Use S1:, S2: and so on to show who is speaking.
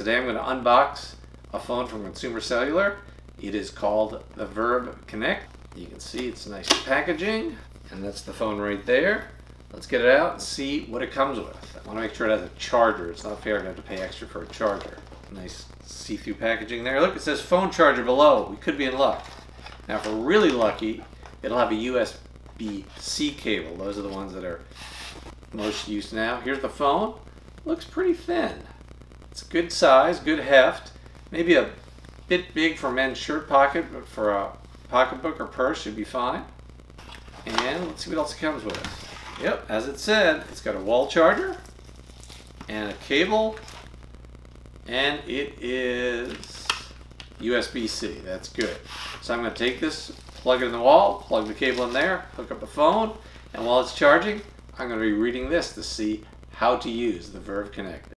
S1: Today I'm going to unbox a phone from Consumer Cellular. It is called the Verve Connect. You can see it's nice packaging and that's the phone right there. Let's get it out and see what it comes with. I want to make sure it has a charger. It's not fair to have to pay extra for a charger. Nice see-through packaging there. Look, it says phone charger below. We could be in luck. Now, if we're really lucky, it'll have a USB-C cable. Those are the ones that are most used now. Here's the phone. Looks pretty thin. It's a good size, good heft. Maybe a bit big for men's shirt pocket, but for a pocketbook or purse should be fine. And let's see what else it comes with. Yep, as it said, it's got a wall charger and a cable, and it is USB-C. That's good. So I'm going to take this, plug it in the wall, plug the cable in there, hook up the phone, and while it's charging, I'm going to be reading this to see how to use the Verve Connect.